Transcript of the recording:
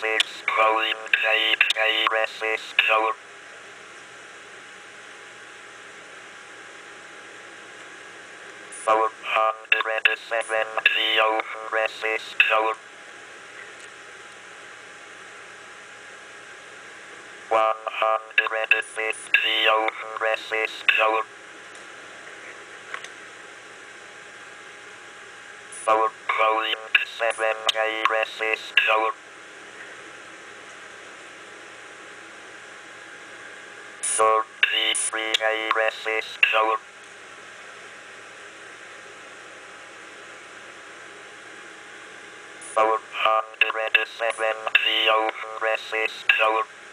six point eight eight resistor. Four hundred seventy ohm resistor. One hundred fifty ohm resistor. Four point seven eight resistor. Thirty-three a resistor. Four hundred seventy ohm resistor.